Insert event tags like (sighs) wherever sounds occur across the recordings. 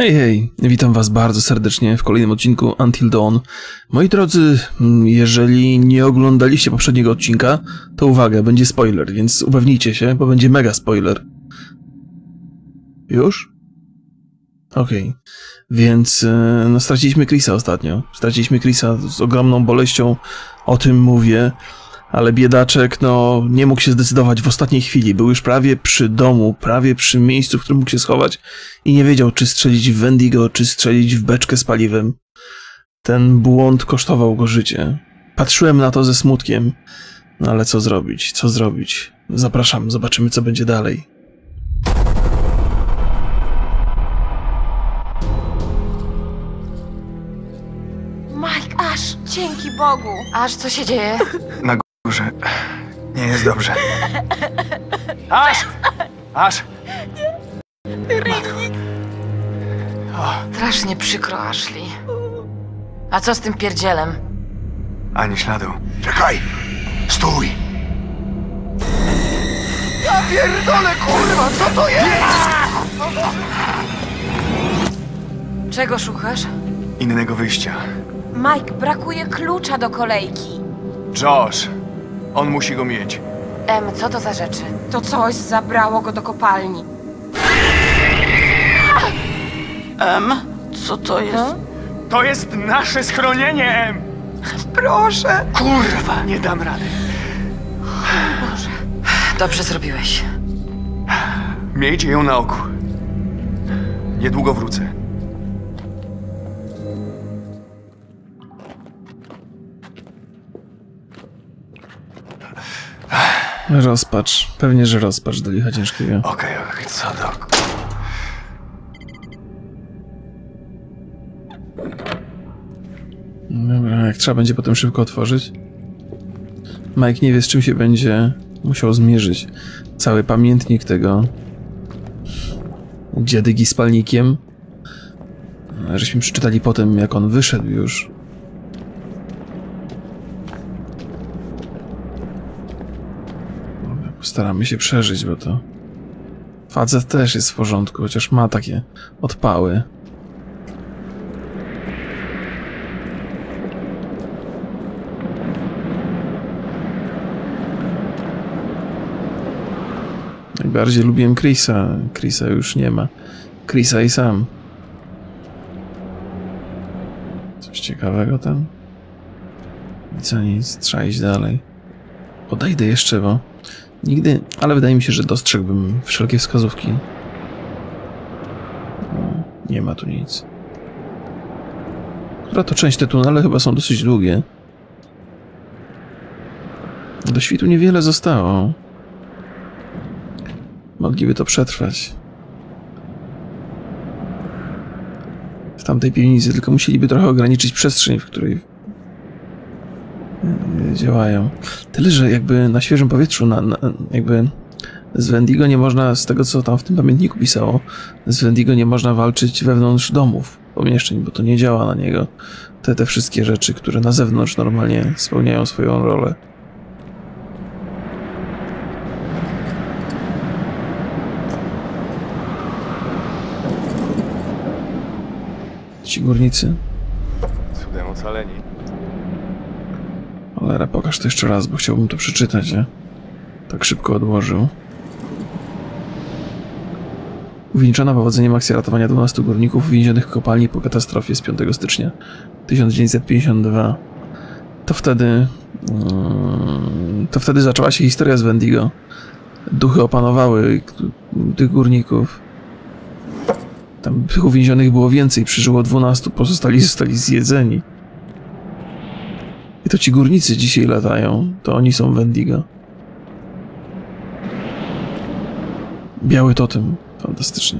Hej, hej, witam was bardzo serdecznie w kolejnym odcinku Until Dawn. Moi drodzy, mm, jeżeli nie oglądaliście poprzedniego odcinka, to uwaga, będzie spoiler, więc upewnijcie się, bo będzie mega spoiler. Już? Okej, więc e, no, straciliśmy Chrisa ostatnio. Straciliśmy Chrisa z ogromną boleścią, o tym mówię, ale biedaczek, no, nie mógł się zdecydować w ostatniej chwili. Był już prawie przy domu, prawie przy miejscu, w którym mógł się schować i nie wiedział, czy strzelić w Wendigo, czy strzelić w beczkę z paliwem. Ten błąd kosztował go życie. Patrzyłem na to ze smutkiem, no ale co zrobić, co zrobić? Zapraszam, zobaczymy, co będzie dalej. Mike, aż, dzięki Bogu. Aż, co się dzieje? Górze. Nie jest dobrze. Aż! Aż! Strasznie przykro, Ashley. A co z tym pierdzielem? Ani śladu. Czekaj! Stój! Ja pierdolę, kurwa, co to jest? Czego szukasz? Innego wyjścia. Mike, brakuje klucza do kolejki. Josh. On musi go mieć. Em, co to za rzeczy? To coś zabrało go do kopalni. Em, co to jest? To jest nasze schronienie, Em! Proszę! Kurwa, nie dam rady. Dobrze zrobiłeś. Miejcie ją na oku. Niedługo wrócę. Rozpacz, pewnie, że rozpacz do licha ciężkiego. Okej, okej, co do... Dobra, jak trzeba będzie potem szybko otworzyć. Mike nie wie, z czym się będzie musiał zmierzyć. Cały pamiętnik tego dziadygi z palnikiem. Żeśmy przeczytali potem, jak on wyszedł już. Dobra, Postaramy się przeżyć, bo to... Facet też jest w porządku, chociaż ma takie odpały. Najbardziej lubiłem Chrisa. Chrisa już nie ma. Chrisa i sam. Coś ciekawego tam? Nic nic, trzeba iść dalej. Podejdę jeszcze, bo nigdy, ale wydaje mi się, że dostrzegłbym wszelkie wskazówki. Nie ma tu nic. Która to część te tunele chyba są dosyć długie. Do świtu niewiele zostało. Mogliby to przetrwać. W tamtej piwnicy, tylko musieliby trochę ograniczyć przestrzeń, w której działają. Tyle, że jakby na świeżym powietrzu, na, na, jakby z Wendigo nie można, z tego co tam w tym pamiętniku pisało, z Wendigo nie można walczyć wewnątrz domów, pomieszczeń, bo to nie działa na niego. Te, te wszystkie rzeczy, które na zewnątrz normalnie spełniają swoją rolę. Ci górnicy. Cudem ocaleni. Cholera, pokaż to jeszcze raz, bo chciałbym to przeczytać, nie? Tak szybko odłożył. Uwieńczono powodzeniem akcja ratowania 12 górników uwięzionych w kopalni po katastrofie z 5 stycznia 1952. To wtedy... mm, To wtedy zaczęła się historia z Wendigo. Duchy opanowały tych górników. Tam tych uwięzionych było więcej, przeżyło 12, pozostali zostali zjedzeni. To ci górnicy dzisiaj latają, to oni są Wendigo. Biały totem, fantastycznie.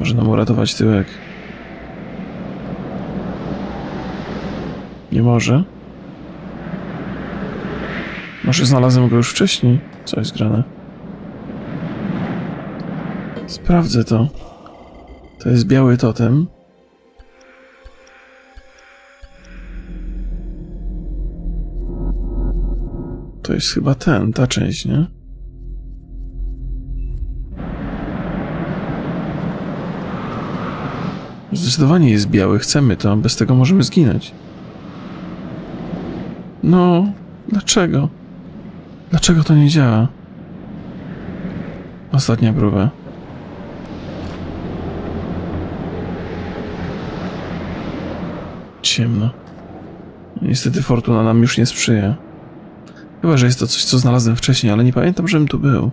Może nam uratować tyłek. Nie może. Może znalazłem go już wcześniej. Co jest grane? Sprawdzę to. To jest biały totem. To jest chyba ten, ta część, nie? zdecydowanie jest biały. Chcemy to, bez tego możemy zginąć. No, dlaczego? Dlaczego to nie działa? Ostatnia próba. Ciemno. Niestety fortuna nam już nie sprzyja. Chyba, że jest to coś, co znalazłem wcześniej, ale nie pamiętam, żebym tu był.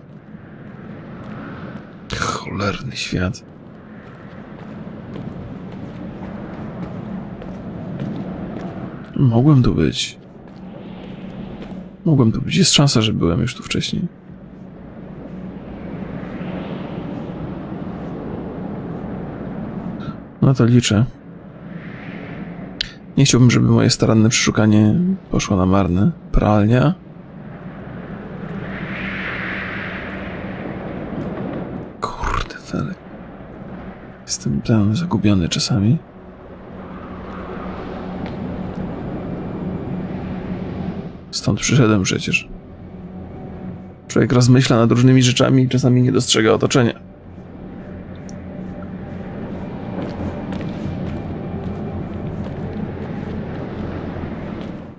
Cholerny świat. Mogłem tu być. Mogłem tu być. Jest szansa, że byłem już tu wcześniej. No to liczę. Nie chciałbym, żeby moje staranne przeszukanie poszło na marne. Pralnia. Kurde, Felek. Jestem ten zagubiony czasami. Stąd przyszedłem przecież. Człowiek rozmyśla nad różnymi rzeczami i czasami nie dostrzega otoczenia.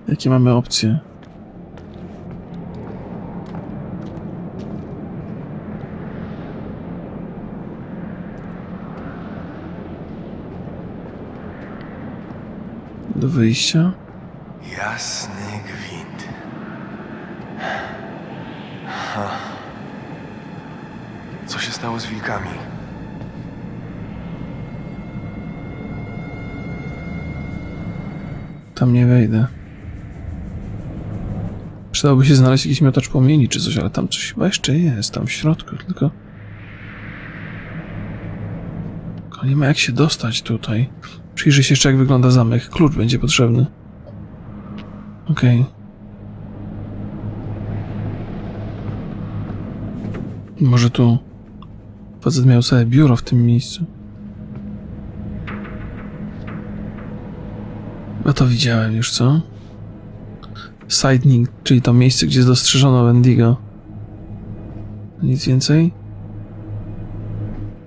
Jakie mamy opcje? Wyjścia? Jasny gwint. Ha. Co się stało z wilkami? Tam nie wejdę. Przydałoby się znaleźć jakiś miotacz płomieni czy coś, ale tam coś chyba jeszcze jest, tam w środku, tylko... Tylko nie ma jak się dostać tutaj. Przyjrzyj się jeszcze jak wygląda zamek. Klucz będzie potrzebny. Okej. Może tu... Facet miał sobie biuro w tym miejscu. No to widziałem już, co? Siding, czyli to miejsce, gdzie dostrzeżono Wendigo. Nic więcej?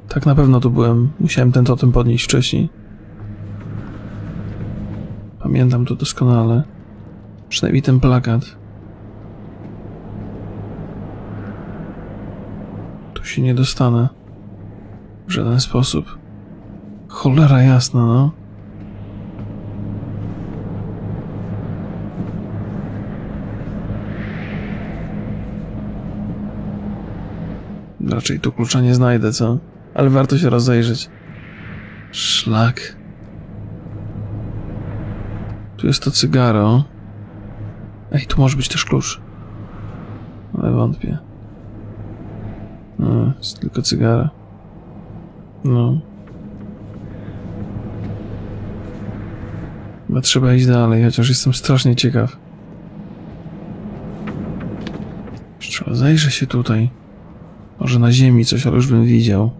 Tak na pewno tu byłem. Musiałem ten totem podnieść wcześniej. Pamiętam to doskonale. Przynajmniej ten plakat. Tu się nie dostanę. W żaden sposób. Cholera jasna, no. Raczej tu klucza nie znajdę, co? Ale warto się rozejrzeć. Szlak. Tu jest to cygaro. Ej, tu może być też klucz. Ale wątpię. No, jest tylko cygara. No. Chyba trzeba iść dalej, chociaż jestem strasznie ciekaw. Jeszcze zajrzę się tutaj. Może na ziemi coś, ale już bym widział.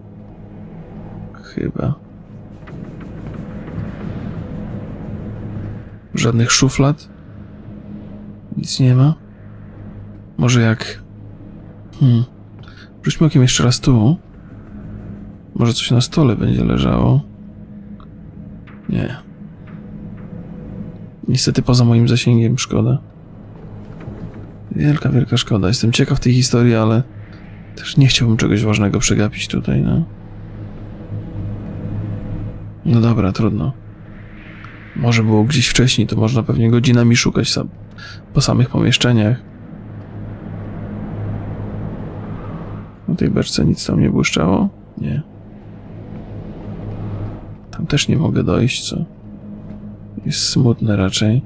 Chyba. Żadnych szuflad? Nic nie ma? Może jak... Hmm. Rzućmy okiem jeszcze raz tu. Może coś na stole będzie leżało. Nie. Niestety poza moim zasięgiem szkoda. Wielka, wielka szkoda. Jestem ciekaw tej historii, ale też nie chciałbym czegoś ważnego przegapić tutaj, no. No dobra, trudno. Może było gdzieś wcześniej, to można pewnie godzinami szukać sam, po samych pomieszczeniach. Na tej beczce nic tam nie błyszczało? Nie. Tam też nie mogę dojść, co? Jest smutne raczej.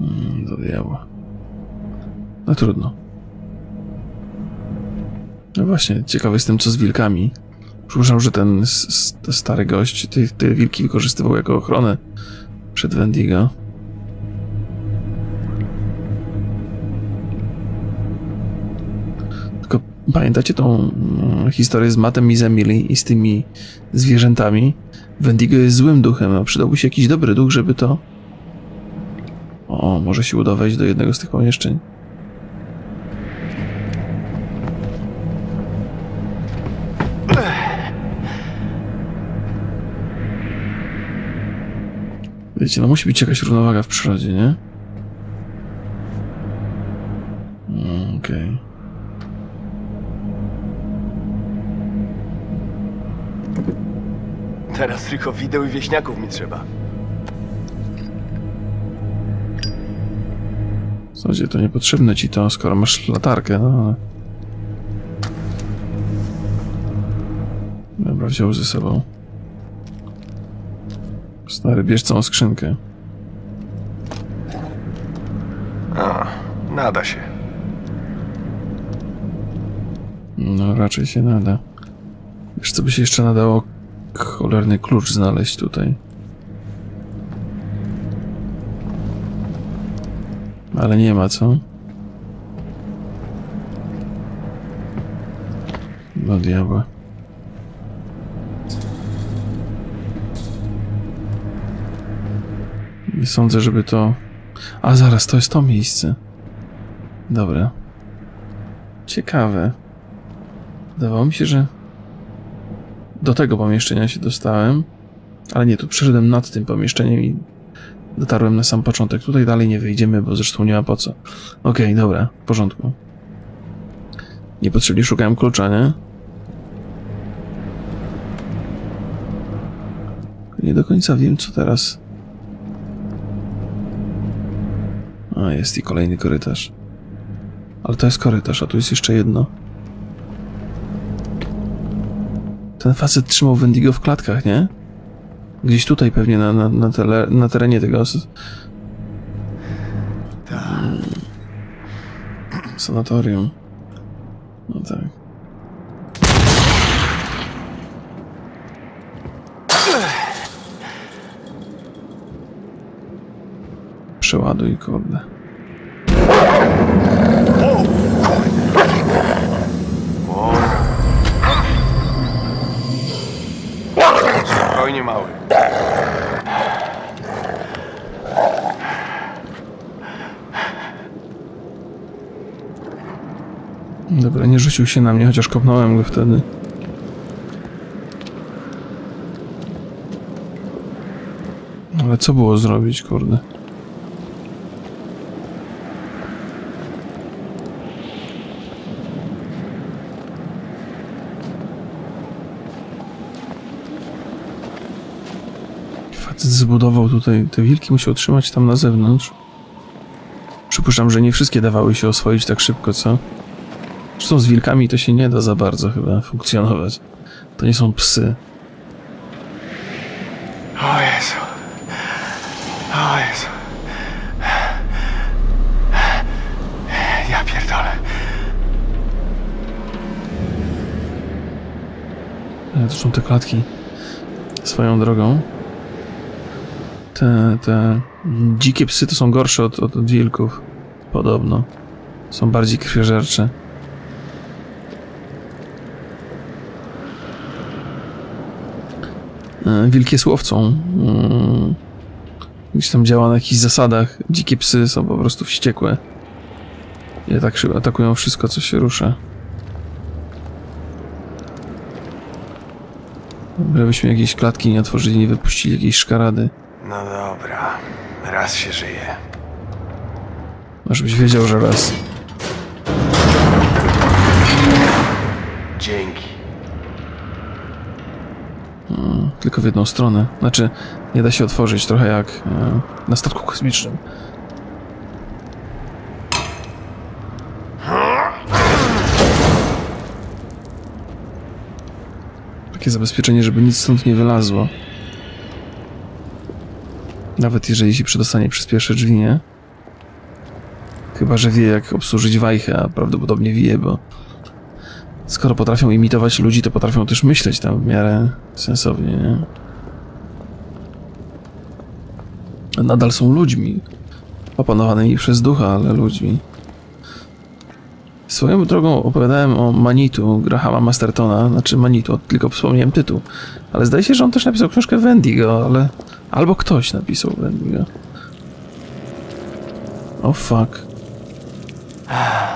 Mm, do diabła. No trudno. No właśnie, ciekawy jestem co z wilkami. Przypuszczam, że ten stary gość te, te wilki wykorzystywał jako ochronę przed Wendigo. Tylko pamiętacie tą mm, historię z Matem i z Emily i z tymi zwierzętami? Wendigo jest złym duchem, a przydałby się jakiś dobry duch, żeby to... O, może się uda wejść do jednego z tych pomieszczeń. Wiecie, no musi być jakaś równowaga w przyrodzie, nie? Mm, Okej. Teraz tylko wideł i wieśniaków mi trzeba. W zasadzie to niepotrzebne ci to, skoro masz latarkę, no ale... Dobra, wziął ze sobą. Stary, bierz całą skrzynkę. A, nada się. No, raczej się nada. Wiesz, co by się jeszcze nadało? Cholerny klucz znaleźć tutaj. Ale nie ma, co? Do diabła. Nie sądzę, żeby to... A, zaraz, to jest to miejsce. Dobra. Ciekawe. Wydawało mi się, że do tego pomieszczenia się dostałem, ale nie, tu przeszedłem nad tym pomieszczeniem i dotarłem na sam początek. Tutaj dalej nie wyjdziemy, bo zresztą nie ma po co. Okej, dobra, w porządku. Niepotrzebnie szukałem klucza, nie? Nie do końca wiem, co teraz. A, jest i kolejny korytarz. Ale to jest korytarz, a tu jest jeszcze jedno. Ten facet trzymał Wendigo w klatkach, nie? Gdzieś tutaj pewnie na, na, na, tele, na terenie tego sanatorium. No tak. Przeładuj, kurde. Dobra, nie rzucił się na mnie, chociaż kopnąłem go wtedy. Ale co było zrobić, kurde? Facet zbudował tutaj, te wilki musiał trzymać tam na zewnątrz. Przypuszczam, że nie wszystkie dawały się oswoić tak szybko, co? Zresztą z wilkami to się nie da za bardzo chyba funkcjonować. To nie są psy. O Jezu. O Jezu. Ja pierdolę. E, To są te klatki. Swoją drogą. Te, te dzikie psy to są gorsze od, od, od wilków. Podobno. Są bardziej krwiożercze. E, Wilk jest łowcą. Mm. Gdzieś tam działa na jakichś zasadach. Dzikie psy są po prostu wściekłe. I tak atakują wszystko, co się rusza. Żebyśmy jakieś klatki nie otworzyli, nie wypuścili jakiejś szkarady. No dobra. Raz się żyje. No, żebyś wiedział, że raz. Dzięki. Tylko w jedną stronę. Znaczy, nie da się otworzyć, trochę jak e, na statku kosmicznym. Takie zabezpieczenie, żeby nic stąd nie wylazło. Nawet jeżeli się przedostanie przez pierwsze drzwi, nie? Chyba, że wie jak obsłużyć wajchę, a prawdopodobnie wie, bo skoro potrafią imitować ludzi, to potrafią też myśleć tam w miarę sensownie, nie? Nadal są ludźmi. Opanowanymi przez ducha, ale ludźmi. Swoją drogą opowiadałem o Manitu Grahama Mastertona, znaczy Manitu, tylko wspomniałem tytuł. Ale zdaje się, że on też napisał książkę Wendigo, ale... Albo ktoś napisał Wendigo. O oh, fuck. (sighs)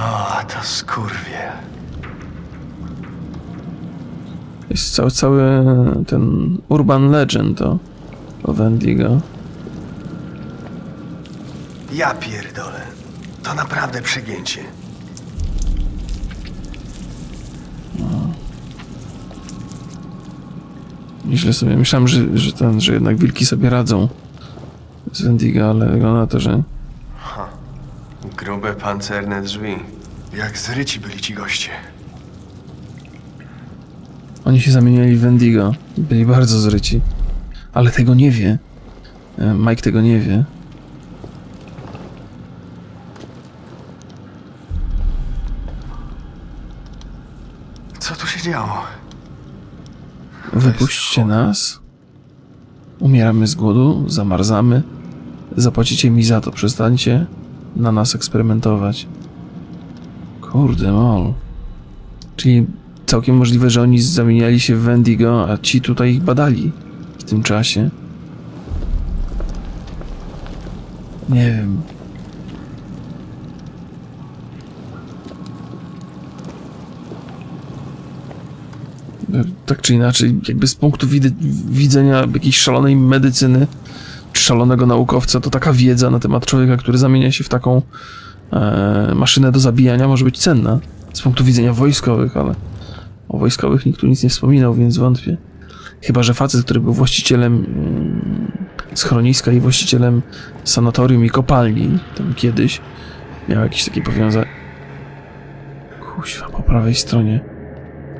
O, to skurwie. Jest cały, cały ten urban legend o O Wendigo. Ja pierdolę. To naprawdę przegięcie. Myślę sobie, myślałem, że, że, ten, że jednak wilki sobie radzą z Wendigo, ale wygląda na to, że Grube pancerne drzwi. Jak zryci byli ci goście. oni się zamieniali w Wendigo. Byli bardzo zryci. Ale tego nie wie. E, Mike tego nie wie. Co tu się działo? Wypuśćcie nas. Umieramy z głodu, zamarzamy. Zapłacicie mi za to, przestańcie na nas eksperymentować. Kurde mol. Czyli całkiem możliwe, że oni zamieniali się w Wendigo, a ci tutaj ich badali w tym czasie. Nie wiem. tak czy inaczej, jakby z punktu wid- widzenia jakiejś szalonej medycyny, szalonego naukowca, to taka wiedza na temat człowieka, który zamienia się w taką e, maszynę do zabijania, może być cenna. Z punktu widzenia wojskowych, ale o wojskowych nikt tu nic nie wspominał, więc wątpię. Chyba, że facet, który był właścicielem mm, schroniska i właścicielem sanatorium i kopalni, tam kiedyś, miał jakieś takie powiązanie. Kuźwa, po prawej stronie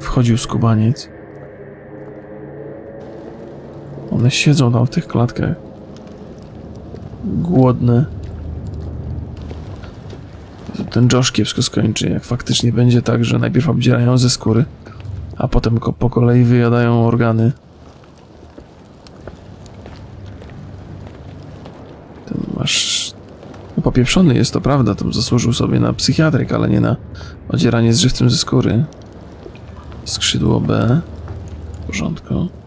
wchodził skubaniec. One siedzą tam w tych klatkach. Głodne. Ten Josh kiepsko skończy, jak faktycznie będzie tak, że najpierw obdzierają ze skóry, a potem po kolei wyjadają organy. Ten masz... No, popieprzony jest, to prawda, tam zasłużył sobie na psychiatryk, ale nie na odzieranie z żywcem ze skóry. Skrzydło B. W porządku.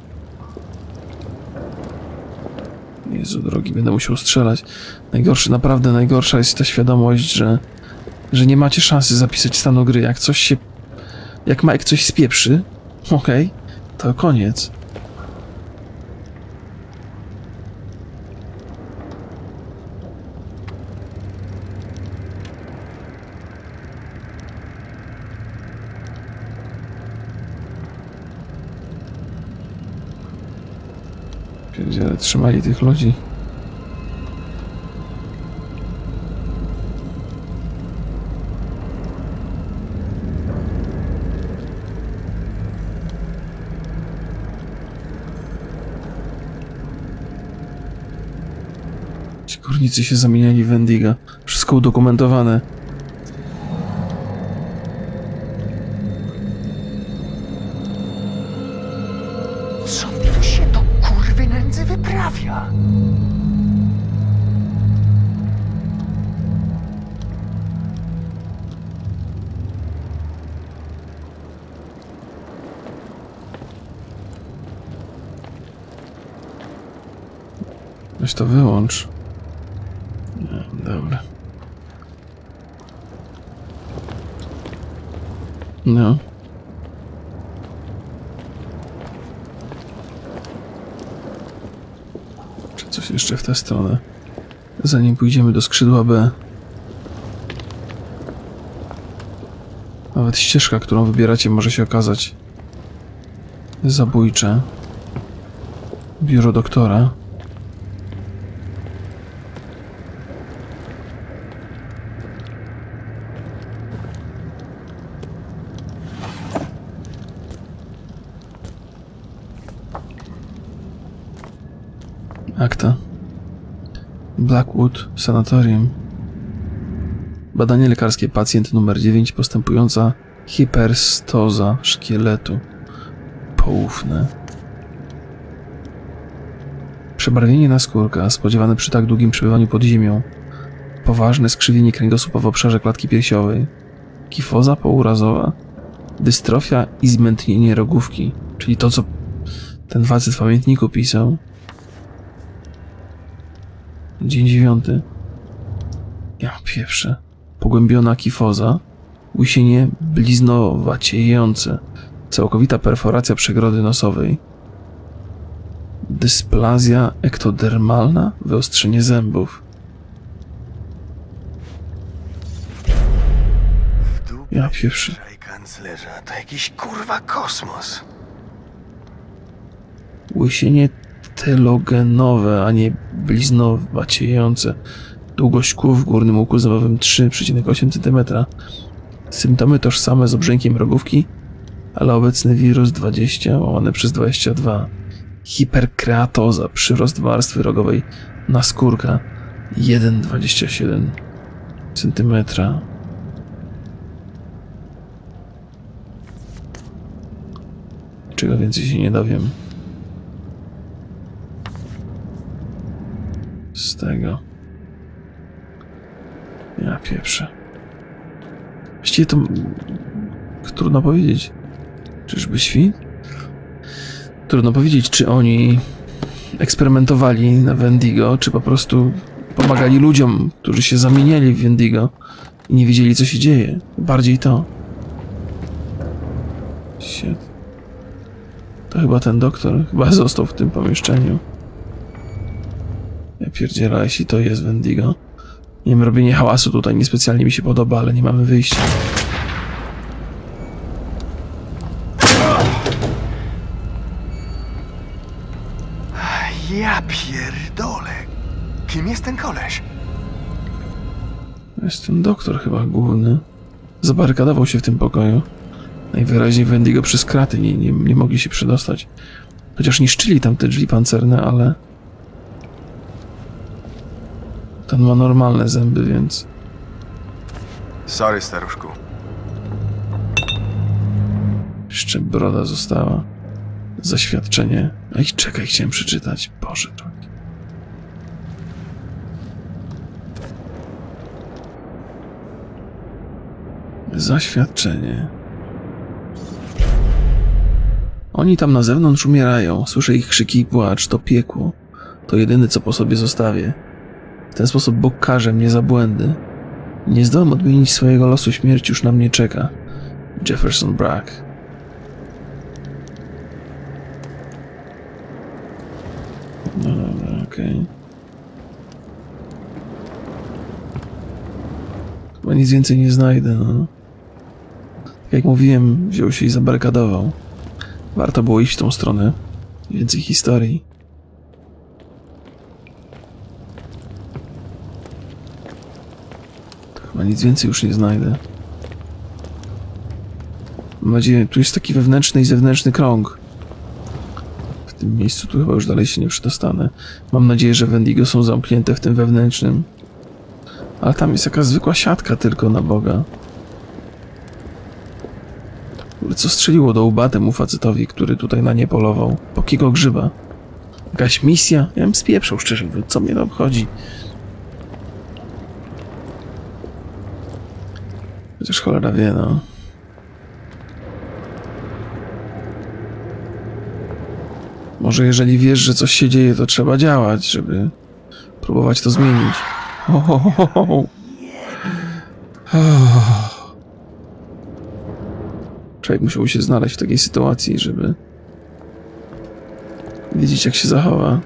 Jezu drogi, będę musiał strzelać. Najgorszy, naprawdę najgorsza jest ta świadomość, że, że nie macie szansy zapisać stanu gry. Jak coś się... Jak Mike coś spieprzy, okej, to koniec. Pierdziele, trzymali tych ludzi. Ci górnicy się zamieniali w Wendiga. Wszystko udokumentowane. Tę stronę? Zanim pójdziemy do skrzydła B. Nawet ścieżka, którą wybieracie, może się okazać zabójcza. Biuro doktora. Blackwood Sanatorium. Badanie lekarskie pacjent numer 9 postępująca hiperstoza szkieletu. Poufne. Przebarwienie naskórka spodziewane przy tak długim przebywaniu pod ziemią. Poważne skrzywienie kręgosłupa w obszarze klatki piersiowej. Kifoza pourazowa. Dystrofia i zmętnienie rogówki. Czyli to, co ten facet w pamiętniku pisał. Dzień dziewiąty. Ja pieprzę. Pogłębiona kifoza. Łysienie bliznowaciejące. Całkowita perforacja przegrody nosowej. Dysplazja ektodermalna? Wyostrzenie zębów. Ja pieprzę. Szaj kanclerza, to jakiś kurwa kosmos. Łysienie telogenowe, a nie bliznowaciejące. Długość kół w górnym łuku zębowym 3,8 cm. Symptomy tożsame z obrzękiem rogówki, ale obecny wirus 20 łamane przez 22. Hiperkreatoza, przyrost warstwy rogowej naskórka 1,27 cm. Czego więcej się nie dowiem. Z tego. Ja pieprzę. Właściwie to trudno powiedzieć. Czyżby świn? Trudno powiedzieć, czy oni eksperymentowali na Wendigo, czy po prostu pomagali ludziom, którzy się zamieniali w Wendigo i nie wiedzieli, co się dzieje. Bardziej to. Shit. To chyba ten doktor. Chyba został w tym pomieszczeniu. Ja pierdzielę, a jeśli to jest Wendigo. Nie wiem, robienie hałasu tutaj niespecjalnie mi się podoba, ale nie mamy wyjścia. Ja pierdolę. Kim jest ten koleś? Jest ten doktor chyba główny. Zabarykadował się w tym pokoju. Najwyraźniej Wendigo przez kraty nie, nie, nie mogli się przedostać. Chociaż niszczyli tam te drzwi pancerne, ale... Ten ma normalne zęby, więc... Sorry, staruszku. Jeszcze broda została. Zaświadczenie. Ej, czekaj, chciałem przeczytać. Boże drogi. Zaświadczenie. Oni tam na zewnątrz umierają. Słyszę ich krzyki i płacz. To piekło. To jedyne, co po sobie zostawię. W ten sposób Bóg karze mnie za błędy. Nie zdołam odmienić swojego losu. Śmierć już na mnie czeka. Jefferson Brack. No dobra, okej. Chyba nic więcej nie znajdę, no. Tak jak mówiłem, wziął się i zabarykadował. Warto było iść w tą stronę. Więcej historii. Chyba nic więcej już nie znajdę. Mam nadzieję, tu jest taki wewnętrzny i zewnętrzny krąg. W tym miejscu tu chyba już dalej się nie przedostanę. Mam nadzieję, że Wendigo są zamknięte w tym wewnętrznym. Ale tam jest jakaś zwykła siatka tylko na Boga. Co strzeliło do łba temu facetowi, który tutaj na nie polował? Po kiego grzyba? Jakaś misja? Ja bym spieprzał, szczerze. Co mnie to obchodzi? Chociaż cholera wie, no. Może jeżeli wiesz, że coś się dzieje, to trzeba działać, żeby próbować to zmienić. Ho. Oh. Człowiek musiał się znaleźć w takiej sytuacji, żeby wiedzieć, jak się zachowa.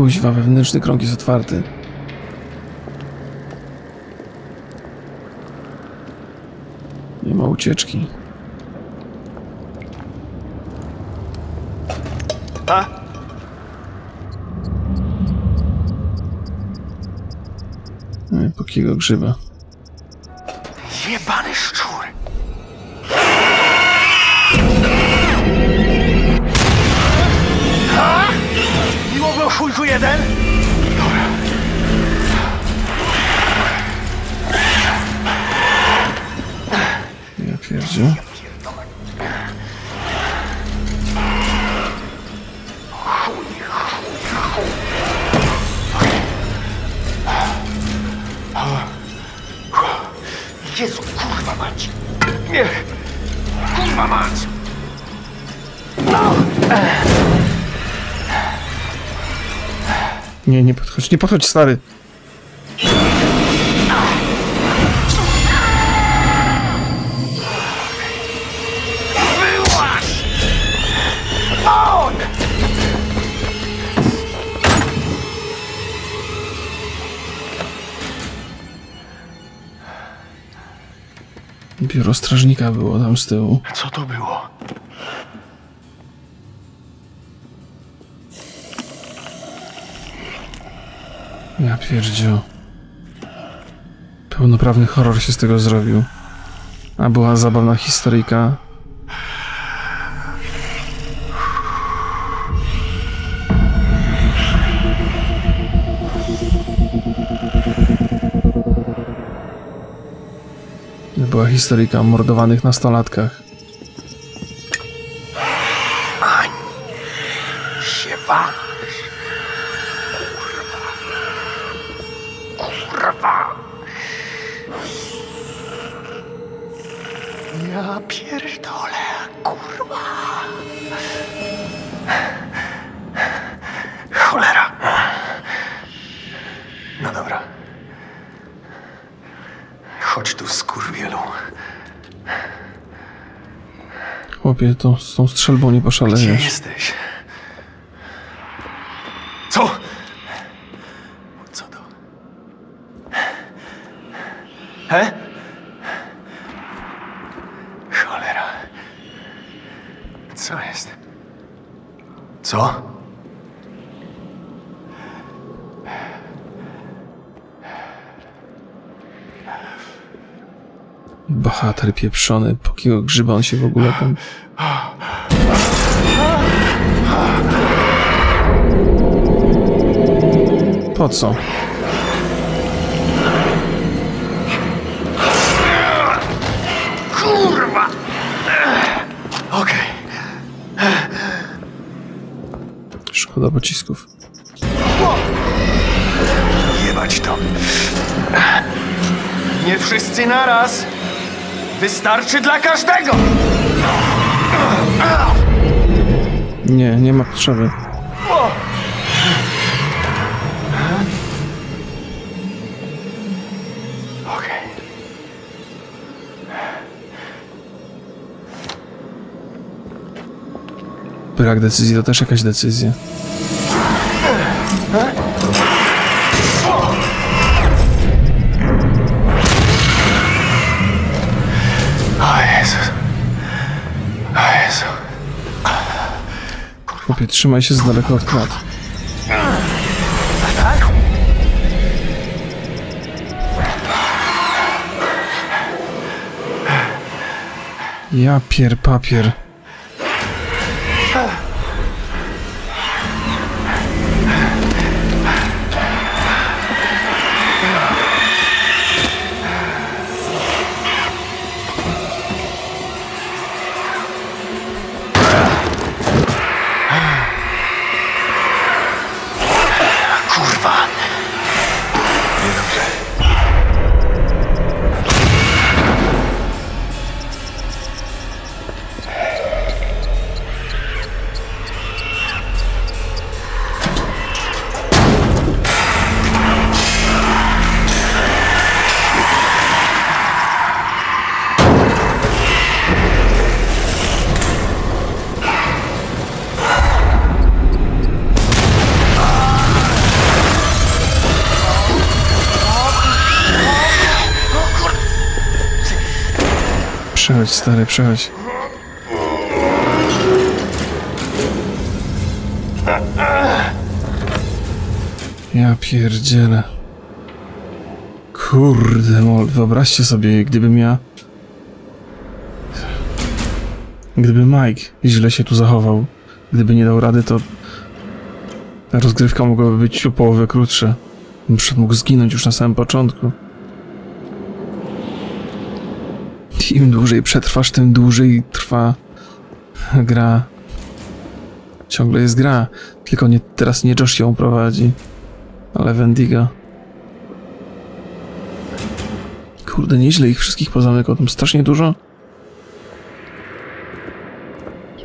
Kuźwa, wewnętrzny krąg jest otwarty. Nie ma ucieczki. A? E, Po kiego grzyba. chodź stary. Biuro strażnika było tam z tyłu. Co to było? Ja pierdziu. Pełnoprawny horror się z tego zrobił. A była zabawna historyjka. Była historyjka o mordowanych nastolatkach. To z tą strzelbą nie Gdzie poszalejesz. jesteś? Co? Co to? He? Cholera. Co jest? Co? Bohater pieprzony, po jakiego grzyba on się w ogóle tam... Po co? Kurwa! Okej. Szkoda pocisków. Jebać to. Nie wszyscy naraz. Wystarczy dla każdego. Nie, nie ma potrzeby. Brak decyzji to też jakaś decyzja. Chłopie, trzymaj się z daleka od krat. Ja pier papier. Przechodź, stary. Ja pierdzielę. Kurde, mol, wyobraźcie sobie, gdybym ja... Gdyby Mike źle się tu zachował, gdyby nie dał rady, to... Rozgrywka mogłaby być o połowę krótsza. Mógł zginąć już na samym początku. Im dłużej przetrwasz, tym dłużej trwa gra. Ciągle jest gra, tylko nie, teraz nie Josh ją prowadzi, ale Wendigo. Kurde, nieźle ich wszystkich pozamykał, tam strasznie dużo.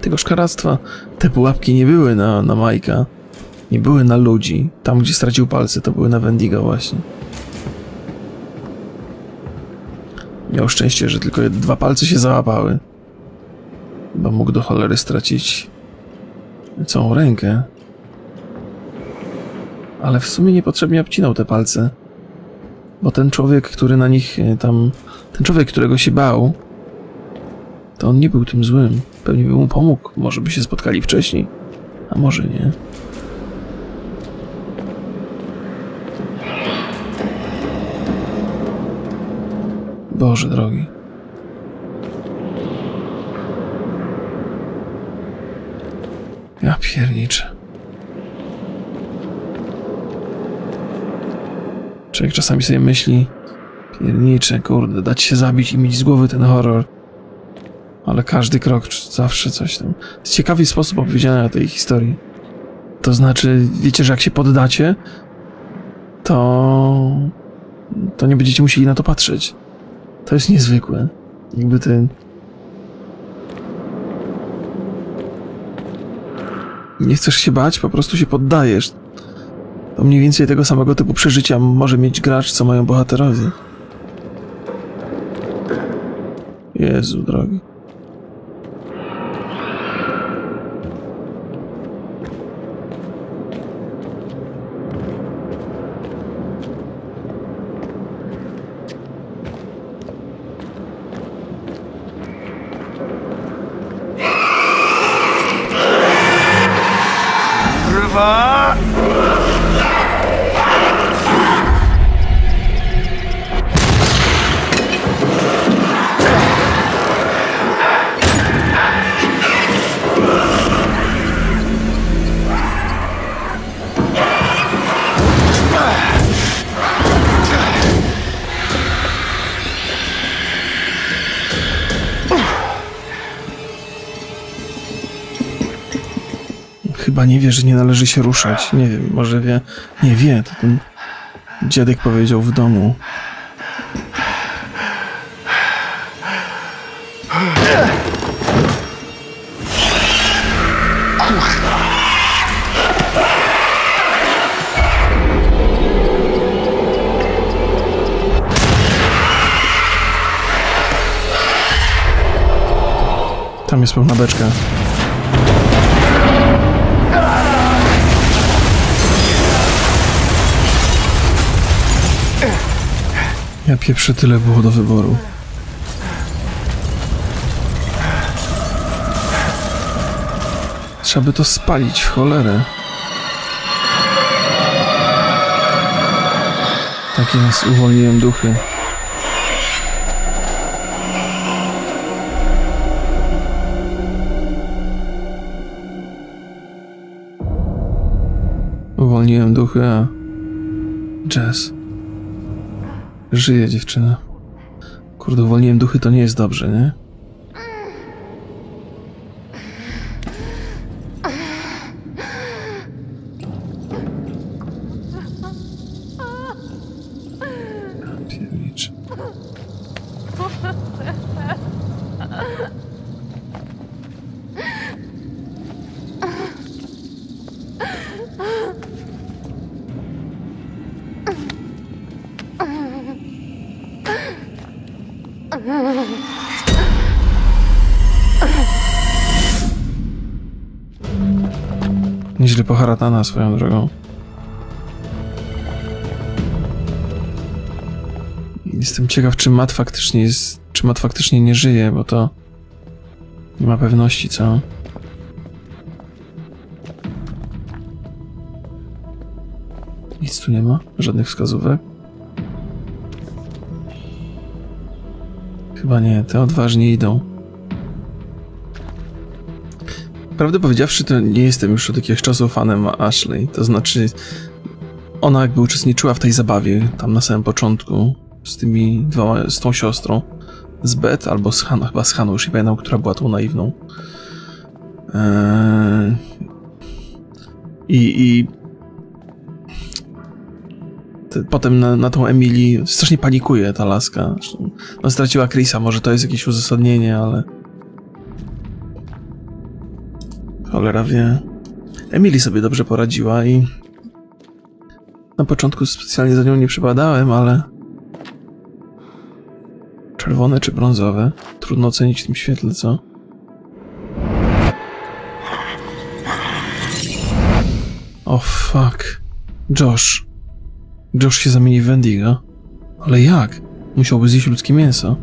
Tego szkaractwa. Te pułapki nie były na, na Majka. Nie były na ludzi. Tam, gdzie stracił palce, to były na Wendigo właśnie. Miał szczęście, że tylko dwa palce się załapały. Bo mógł do cholery stracić całą rękę. Ale w sumie niepotrzebnie obcinał te palce. Bo ten człowiek, który na nich e, tam. Ten człowiek, którego się bał, to on nie był tym złym. Pewnie by mu pomógł. Może by się spotkali wcześniej. A może nie. Boże drogi. Ja pierniczę. Człowiek czasami sobie myśli, pierniczę, kurde, dać się zabić i mieć z głowy ten horror. Ale każdy krok zawsze coś tam. Jest ciekawy sposób opowiedziania tej historii. To znaczy, wiecie, że jak się poddacie, to. to nie będziecie musieli na to patrzeć. To jest niezwykłe. Jakby ten. Nie chcesz się bać, po prostu się poddajesz. To mniej więcej tego samego typu przeżycia może mieć gracz, co mają bohaterowie. Jezu drogi. Należy się ruszać. Nie wiem, może wie. Nie wie, to ten dziadek powiedział w domu. Tam jest pełna beczka. Ja pieprzę tyle było do wyboru. Trzeba by to spalić w cholerę. Tak jest, uwolniłem duchy. Uwolniłem duchy, a... Jazz. Żyje dziewczyna. Kurde, uwolniłem duchy, to nie jest dobrze, nie? Nieźle poharatana swoją drogą. Jestem ciekaw, czy Matt faktycznie jest, czy Matt faktycznie nie żyje, bo to nie ma pewności, co? Nic tu nie ma? Żadnych wskazówek? Chyba nie, te odważnie idą. Prawdę powiedziawszy, to nie jestem już od jakiegoś czasu fanem Ashley. To znaczy, ona jakby uczestniczyła w tej zabawie tam na samym początku z tymi dwoma, z tą siostrą. Z Beth albo z Haną, chyba z Haną, już nie pamiętam, która była tą naiwną. Eee... I, i potem na, na tą Emily strasznie panikuje ta laska. No, straciła Chrisa, może to jest jakieś uzasadnienie, ale... Cholera wie. Emily sobie dobrze poradziła i... Na początku specjalnie za nią nie przypadałem, ale... Czerwone czy brązowe? Trudno ocenić w tym świetle, co? O oh, fuck. Josh. Josh się zamieni w Wendigo. Ale jak? Musiałby zjeść ludzkie mięso.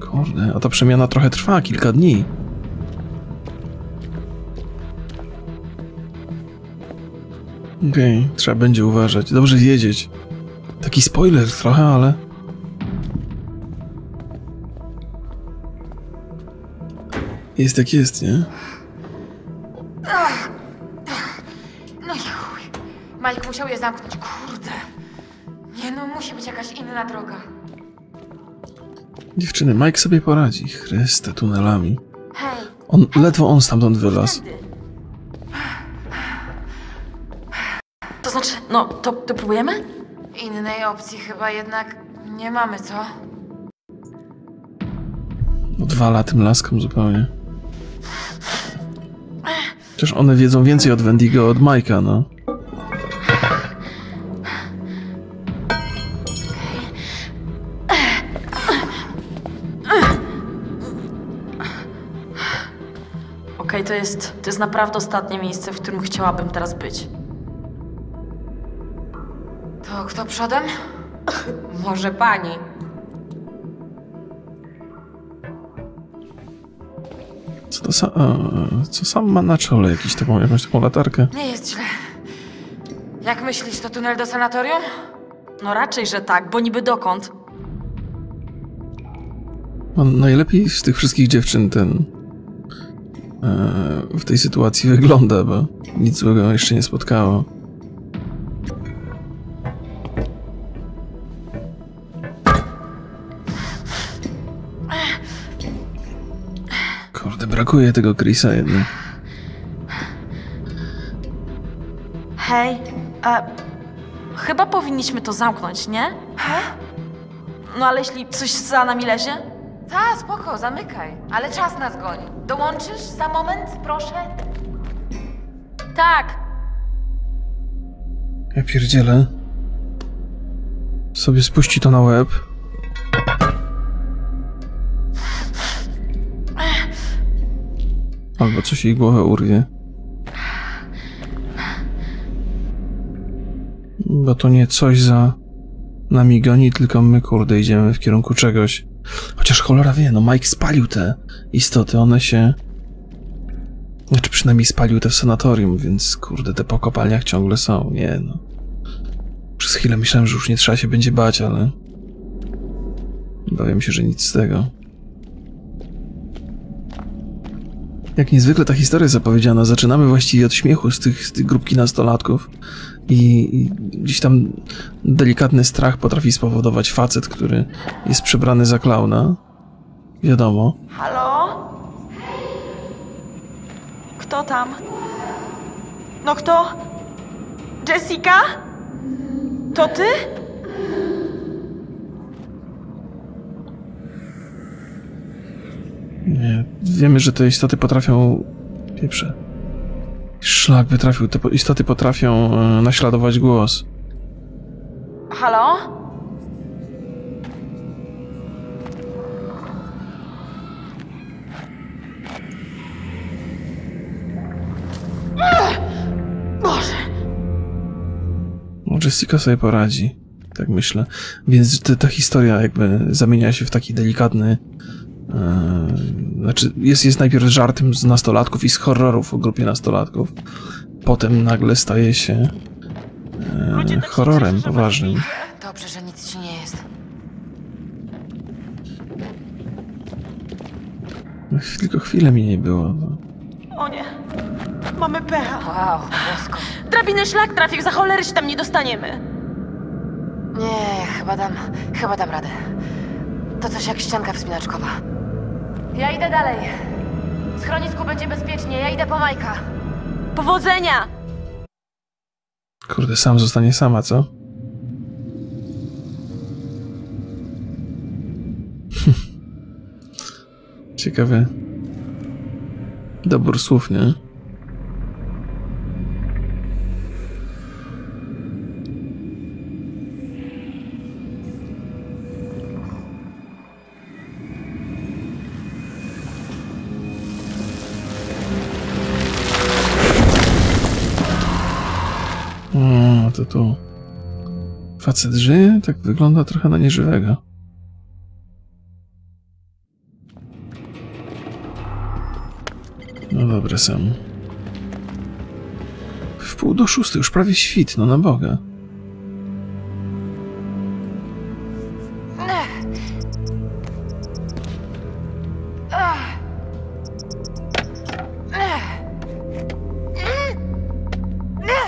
Kurde, a ta przemiana trochę trwa, kilka dni. Okej, trzeba będzie uważać. Dobrze wiedzieć. Taki spoiler trochę, ale... Jest jak jest, nie? Zamknąć, kurde. Nie no, musi być jakaś inna droga. Dziewczyny, Mike sobie poradzi. Chryste, tunelami. Hej, On, ledwo on stamtąd wylazł. To znaczy, no, to, to próbujemy? innej opcji chyba jednak nie mamy, co? Odwala tym laskom zupełnie. Chociaż one wiedzą więcej od Wendigo od Majka, no. To jest, naprawdę ostatnie miejsce, w którym chciałabym teraz być. To kto przodem? Może pani. Co to sa- a, co sam ma na czole? Jakiś taką, jakąś taką latarkę? Nie jest źle. Jak myślisz, to tunel do sanatorium? No raczej, że tak, bo niby dokąd? On najlepiej z tych wszystkich dziewczyn ten e, w tej sytuacji wygląda, bo nic złego jeszcze nie spotkało. Kurde, brakuje tego Chrisa jednak. Hej, e, chyba powinniśmy to zamknąć, nie? No ale jeśli coś za nami lezie? Ta, spoko, zamykaj. Ale czas nas goni. Dołączysz za moment, proszę? Tak! Ja pierdzielę. Sobie spuści to na łeb. Albo coś jej głowę urwie. Bo to nie coś za nami goni, tylko my, kurde, idziemy w kierunku czegoś. Chociaż cholera wie, no Mike spalił te istoty, one się... Znaczy przynajmniej spalił te w sanatorium, więc kurde, te po kopalniach ciągle są. Nie no. Przez chwilę myślałem, że już nie trzeba się będzie bać, ale... Bawię się, że nic z tego. Jak niezwykle ta historia zapowiedziana. Zaczynamy właściwie od śmiechu z tych, z tych grupki nastolatków i, gdzieś tam delikatny strach potrafi spowodować facet, który jest przebrany za klauna. Wiadomo. Halo? Kto tam? No kto? Jessica? To ty? Nie, wiemy, że te istoty potrafią... Pieprze. Szlak by trafił. Te istoty potrafią e, naśladować głos. Halo? Boże! Jessica sobie poradzi. Tak myślę. Więc te, ta historia jakby zamienia się w taki delikatny... E, znaczy, jest, jest najpierw żartem z nastolatków i z horrorów o grupie nastolatków. Potem nagle staje się e, horrorem poważnym. Dobrze, że nic ci nie jest. Tylko chwilę mi nie było. O nie. Mamy pecha. Wow, bosko. Drabiny szlak trafił, za cholery się tam nie dostaniemy. Nie, chyba dam, chyba dam radę. To coś jak ścianka wspinaczkowa. Ja idę dalej. W schronisku będzie bezpiecznie, ja idę po Majka. Powodzenia! Kurde, sam zostanie sama, co? (laughs) Ciekawy dobór słów, nie? to tu? Facet żyje? Tak wygląda trochę na nieżywego. No dobra, sam. W pół do szóstej, już prawie świt, no na Boga.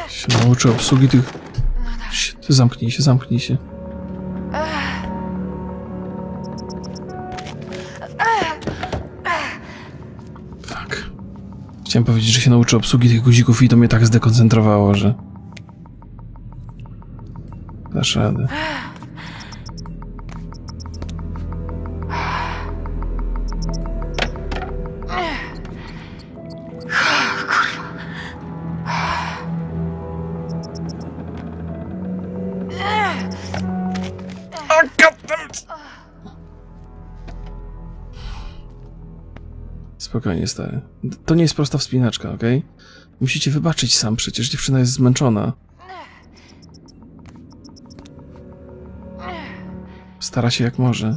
Się nauczę obsługi tych Shit, Zamknij się, zamknij się. Fuck. Chciałem powiedzieć, że się nauczy obsługi tych guzików i to mnie tak zdekoncentrowało, że... Dasz radę. Spokojnie, stary. To nie jest prosta wspinaczka, okej? Musicie wybaczyć sam, przecież dziewczyna jest zmęczona. Stara się jak może.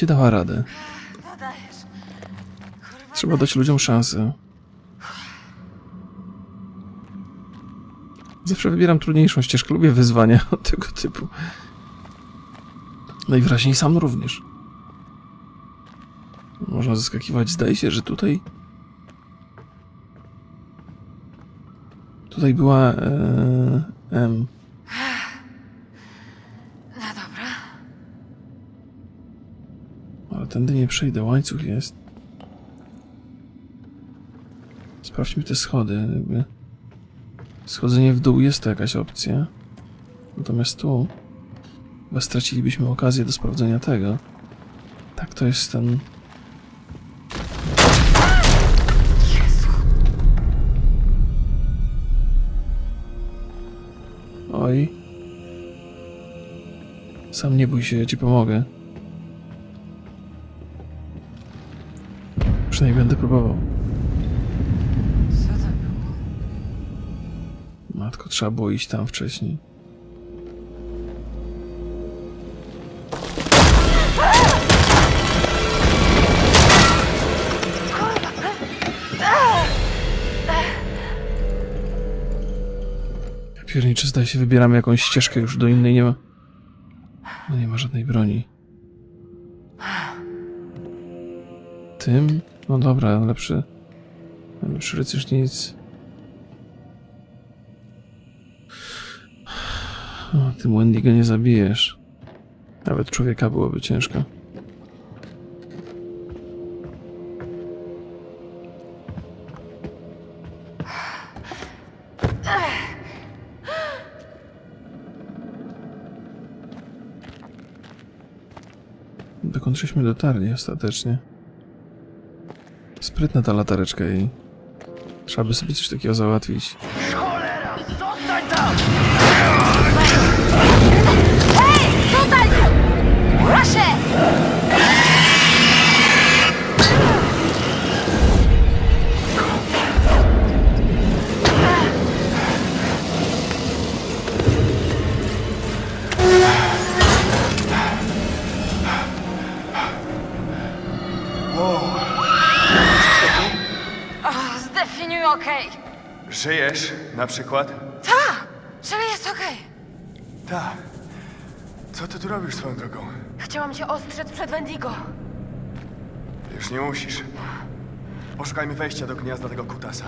Widzicie, dała radę. Trzeba dać ludziom szansę. Zawsze wybieram trudniejszą ścieżkę. Lubię wyzwania (laughs) tego typu. Najwyraźniej sam również. Można zaskakiwać. Zdaje się, że tutaj... Tutaj była... E, No dobra. Ale tędy nie przejdę, łańcuch jest. Sprawdźmy te schody, jakby. Schodzenie w dół jest to jakaś opcja. Natomiast tu... Chyba stracilibyśmy okazję do sprawdzenia tego. Tak, to jest ten... Oj. Sam nie bój się, ja ci pomogę. Trzeba było iść tam wcześniej. Pierniczy, zdaje się, wybieramy jakąś ścieżkę już do innej, nie ma... No nie ma żadnej broni. Tym? No dobra, lepszy... Lepszy rycerz nic. O, tym Wendy go nie zabijesz. Nawet człowieka byłoby ciężko. Dokąd żeśmy dotarli ostatecznie? Sprytna ta latareczka jej. Trzeba by sobie coś takiego załatwić. Proszę! Zdefiniuj okej. Żyjesz na przykład? Ta! Czyli jest okej. Tak. Co ty tu robisz swoją drogą? Chciałam się ostrzec przed Wendigo. Już nie musisz. Poszukajmy wejścia do gniazda tego kutasa.